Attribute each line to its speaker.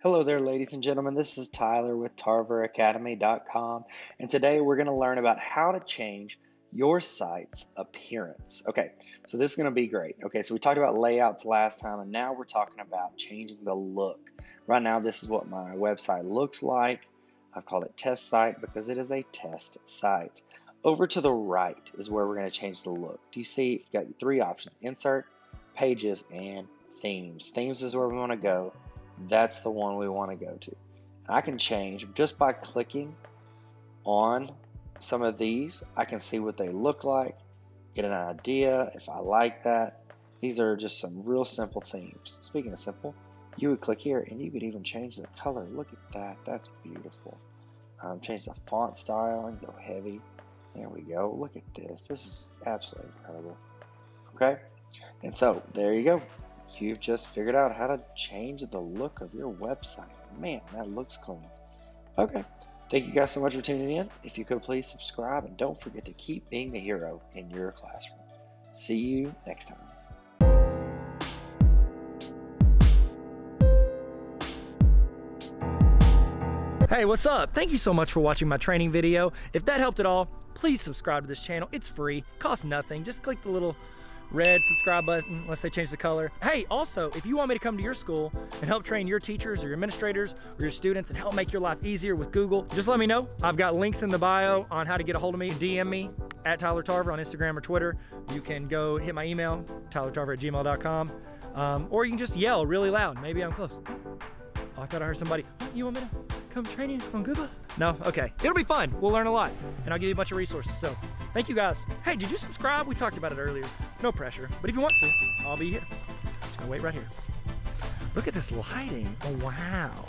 Speaker 1: Hello there, ladies and gentlemen. This is Tyler with TarverAcademy.com, and today we're going to learn about how to change your site's appearance. Okay, so this is going to be great. Okay, so we talked about layouts last time, and now we're talking about changing the look. Right now, this is what my website looks like. I've called it test site because it is a test site. Over to the right is where we're going to change the look. Do you see? You've got three options insert, pages, and themes. Themes is where we want to go that's the one we want to go to. I can change just by clicking on some of these. I can see what they look like, get an idea if I like that. These are just some real simple themes. Speaking of simple, you would click here and you could even change the color. Look at that, that's beautiful. Um, change the font style and go heavy. There we go. Look at this. This is absolutely incredible. Okay, and so there you go you've just figured out how to change the look of your website. Man, that looks clean. Okay, thank you guys so much for tuning in. If you could please subscribe and don't forget to keep being the hero in your classroom. See you next time.
Speaker 2: Hey, what's up? Thank you so much for watching my training video. If that helped at all, please subscribe to this channel. It's free, costs nothing. Just click the little red subscribe button unless they change the color. Hey, also, if you want me to come to your school and help train your teachers or your administrators or your students and help make your life easier with Google, just let me know. I've got links in the bio on how to get a hold of me. DM me at Tyler Tarver on Instagram or Twitter. You can go hit my email, tylertarver at gmail.com, um, or you can just yell really loud. Maybe I'm close. Oh, I thought I heard somebody. You want me to come train you on Google? No? Okay. It'll be fun. We'll learn a lot. And I'll give you a bunch of resources. So thank you guys. Hey, did you subscribe? We talked about it earlier. No pressure. But if you want to, I'll be here. Just gonna wait right here. Look at this lighting. Oh, wow.